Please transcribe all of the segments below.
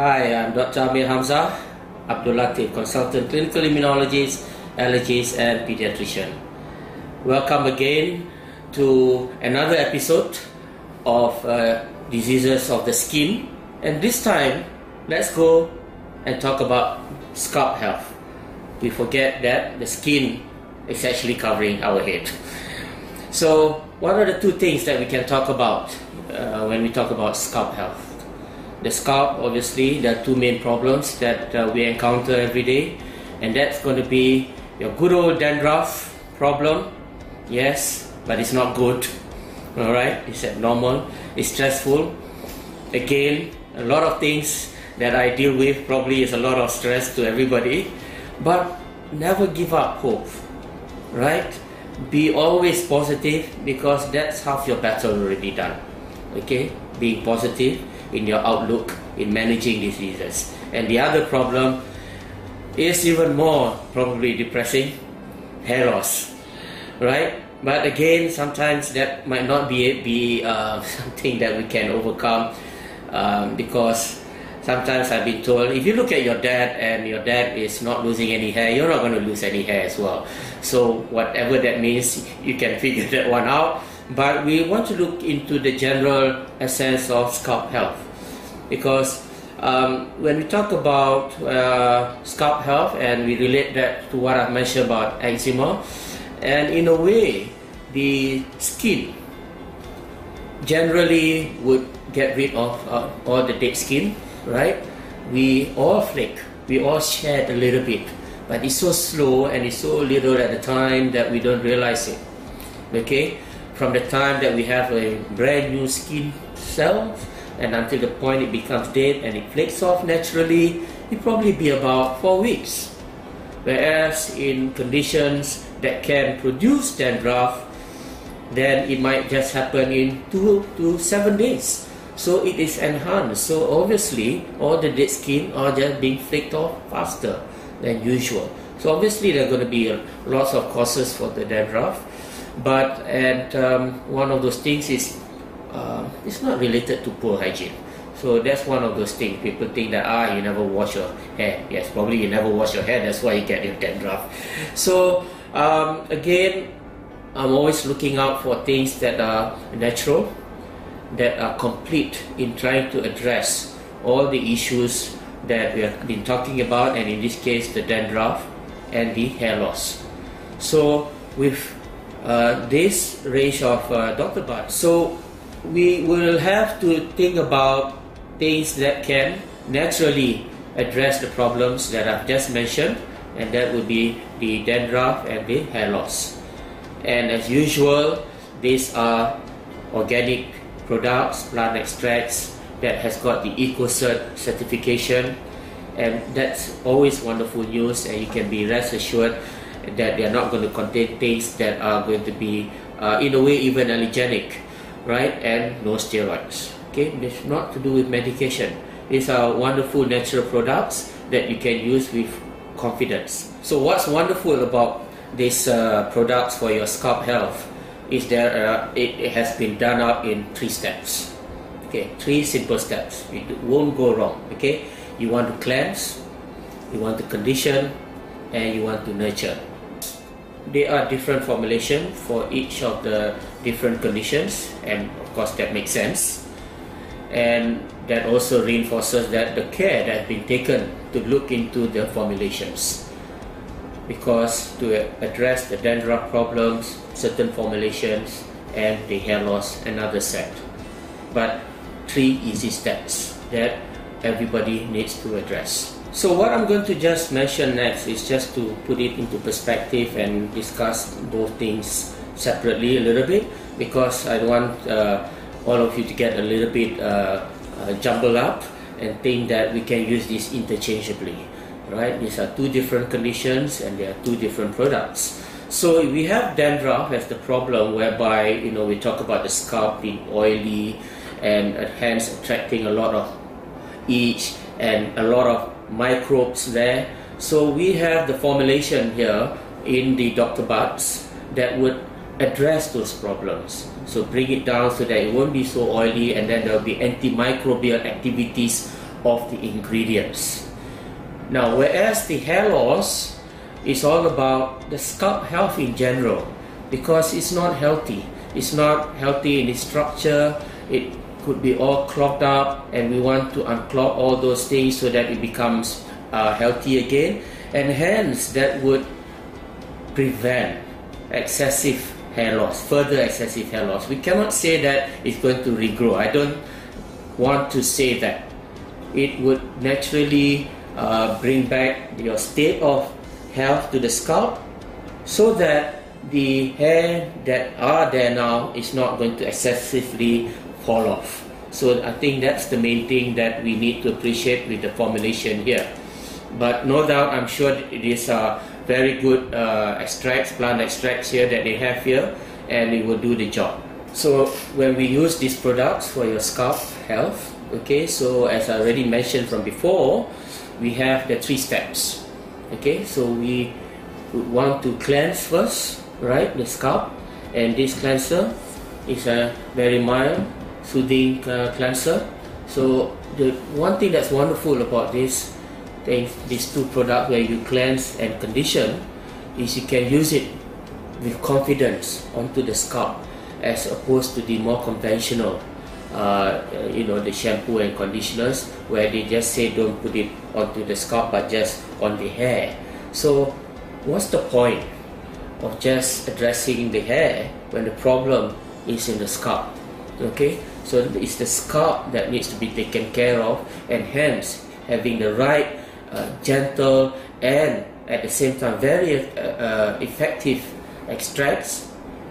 Hi, I'm Dr. Amir Hamza, Abdul Latif, consultant clinical immunologist, allergist, and pediatrician. Welcome again to another episode of uh, diseases of the skin, and this time let's go and talk about scalp health. We forget that the skin is actually covering our head. So, what are the two things that we can talk about uh, when we talk about scalp health? The scalp, obviously, there are two main problems that uh, we encounter every day, and that's going to be your good old dandruff problem. Yes, but it's not good. All right, it's abnormal, it's stressful. Again, a lot of things that I deal with probably is a lot of stress to everybody, but never give up hope. Right? Be always positive because that's half your battle already done. Okay, being positive in your outlook in managing diseases. And the other problem is even more probably depressing hair loss, right? But again, sometimes that might not be, be uh, something that we can overcome um, because sometimes I've been told if you look at your dad and your dad is not losing any hair, you're not going to lose any hair as well. So, whatever that means, you can figure that one out but we want to look into the general essence of scalp health because um, when we talk about uh, scalp health and we relate that to what I mentioned about eczema, and in a way, the skin generally would get rid of uh, all the dead skin, right? We all flake, we all shed a little bit, but it's so slow and it's so little at the time that we don't realize it. Okay, from the time that we have a brand new skin cell and until the point it becomes dead and it flakes off naturally, it probably be about four weeks. Whereas in conditions that can produce dandruff, then it might just happen in two to seven days. So it is enhanced. So obviously, all the dead skin are just being flaked off faster than usual. So obviously, there are going to be lots of causes for the dandruff but and um, one of those things is uh, it's not related to poor hygiene. So that's one of those things. People think that ah, you never wash your hair. Yes, probably you never wash your hair. That's why you get your dandruff. So um, again, I'm always looking out for things that are natural, that are complete in trying to address all the issues that we have been talking about, and in this case, the dandruff and the hair loss. So with this range of uh, Dr. Bud. So we will have to think about things that can naturally address the problems that I've just mentioned, and that would be the dandruff and the hair loss. And as usual, these are organic products, plant extracts that has got the EcoCert certification, and that's always wonderful news. And you can be rest assured that they are not going to contain things that are going to be, uh, in a way, even allergenic, right? And no steroids. Okay, it's not to do with medication. These are wonderful natural products that you can use with confidence. So, what's wonderful about these uh, products for your scalp health is that uh, it, it has been done up in three steps. Okay, three simple steps. It won't go wrong. Okay, you want to cleanse, you want to condition, and you want to nurture there are different formulation for each of the different conditions and of course that makes sense. And that also reinforces that the care that has been taken to look into the formulations. Because to address the dandruff problems certain formulations and the hair loss another set. But three easy steps that everybody needs to address so what I'm going to just mention next is just to put it into perspective and discuss both things separately a little bit because I want uh, all of you to get a little bit uh, uh, jumbled up and think that we can use this interchangeably. Right? These are two different conditions and they are two different products. So we have dandruff as the problem whereby you know we talk about the scalp being oily and hence attracting a lot of itch and a lot of microbes there. So we have the formulation here in the Dr. Buds that would address those problems. So bring it down so that it won't be so oily and then there will be antimicrobial activities of the ingredients. Now, whereas the hair loss is all about the scalp health in general, because it's not healthy. It's not healthy in its structure. It could be all clogged up, and we want to unclog all those things so that it becomes uh, healthy again, and hence that would prevent excessive hair loss, further excessive hair loss. We cannot say that it's going to regrow. I don't want to say that. It would naturally uh, bring back your state of health to the scalp so that the hair that are there now is not going to excessively fall off. So I think that's the main thing that we need to appreciate with the formulation here. But no doubt, I'm sure it is a very good uh, extracts, plant extracts here that they have here, and it will do the job. So when we use these products for your scalp health, okay, so as I already mentioned from before, we have the three steps. Okay, so we want to cleanse first, right, the scalp, and this cleanser is a very mild, soothing uh, cleanser. So the one thing that's wonderful about this these two products where you cleanse and condition, is you can use it with confidence onto the scalp as opposed to the more conventional uh, you know the shampoo and conditioners where they just say don't put it onto the scalp but just on the hair so what's the point of just addressing the hair when the problem is in the scalp okay so it's the scalp that needs to be taken care of and hence having the right uh, gentle and at the same time very uh, uh, effective extracts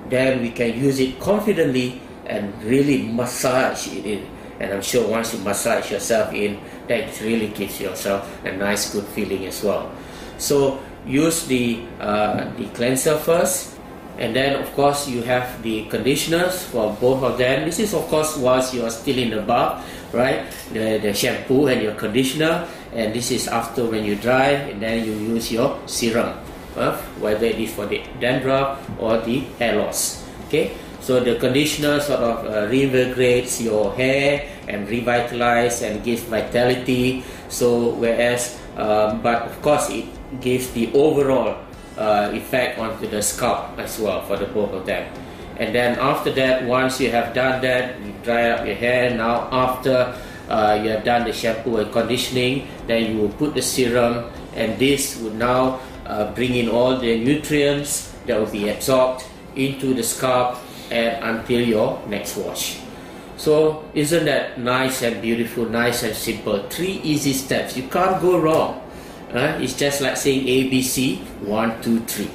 then we can use it confidently and really massage it in. And I'm sure once you massage yourself in, that really gives yourself a nice, good feeling as well. So use the uh, the cleanser first, and then of course you have the conditioners for both of them. This is of course once you are still in the bath, right? The, the shampoo and your conditioner, and this is after when you dry, and then you use your serum, uh, whether it is for the dandruff or the hair loss. Okay. So the conditioner sort of uh, reinvigorates your hair and revitalize and gives vitality. So whereas, um, but of course, it gives the overall uh, effect onto the scalp as well for the both of them. And then after that, once you have done that, you dry up your hair. Now after uh, you have done the shampoo and conditioning, then you will put the serum, and this would now uh, bring in all the nutrients that will be absorbed into the scalp and until your next wash. So isn't that nice and beautiful, nice and simple? Three easy steps. You can't go wrong. Uh, it's just like saying ABC, one, two, three.